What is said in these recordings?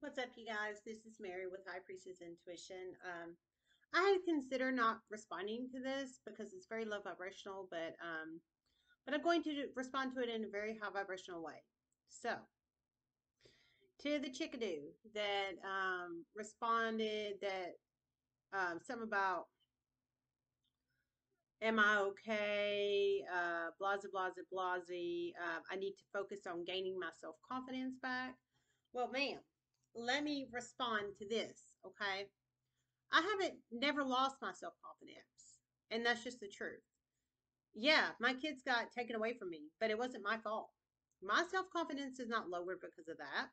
What's up, you guys? This is Mary with High Priestess Intuition. Um, I had considered not responding to this because it's very low vibrational, but um, but I'm going to respond to it in a very high vibrational way. So, to the chickadee that um, responded that um, some about am I okay? Uh, blase, blase, blase. Uh, I need to focus on gaining my self confidence back. Well, ma'am, let me respond to this, okay? I haven't never lost my self confidence, and that's just the truth. Yeah, my kids got taken away from me, but it wasn't my fault. My self confidence is not lowered because of that.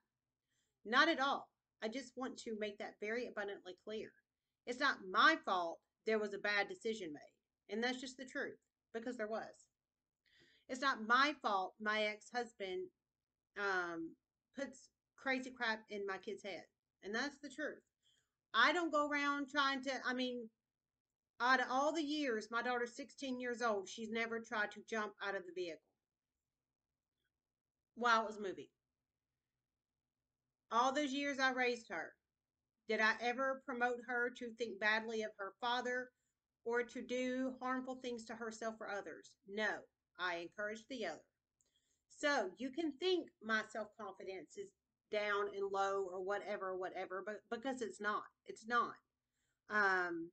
Not at all. I just want to make that very abundantly clear. It's not my fault there was a bad decision made, and that's just the truth because there was. It's not my fault my ex husband um, puts crazy crap in my kid's head. And that's the truth. I don't go around trying to, I mean, out of all the years, my daughter's 16 years old, she's never tried to jump out of the vehicle while it was moving. All those years I raised her, did I ever promote her to think badly of her father or to do harmful things to herself or others? No, I encouraged the other. So you can think my self confidence is down and low or whatever, whatever, but because it's not, it's not. Um,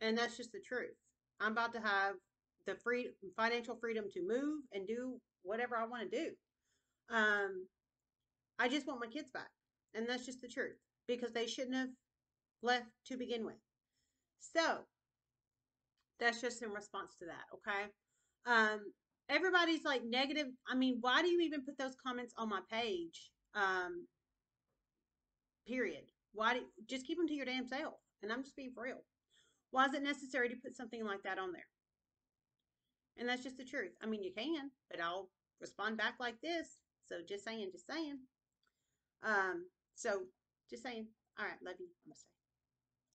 and that's just the truth. I'm about to have the free financial freedom to move and do whatever I want to do. Um, I just want my kids back, and that's just the truth because they shouldn't have left to begin with. So that's just in response to that. Okay. Um, everybody's like negative. I mean, why do you even put those comments on my page? Um, period. Why do just keep them to your damn self? And I'm just being real. Why is it necessary to put something like that on there? And that's just the truth. I mean, you can, but I'll respond back like this. So just saying, just saying. Um, so just saying. All right, love you. Namaste.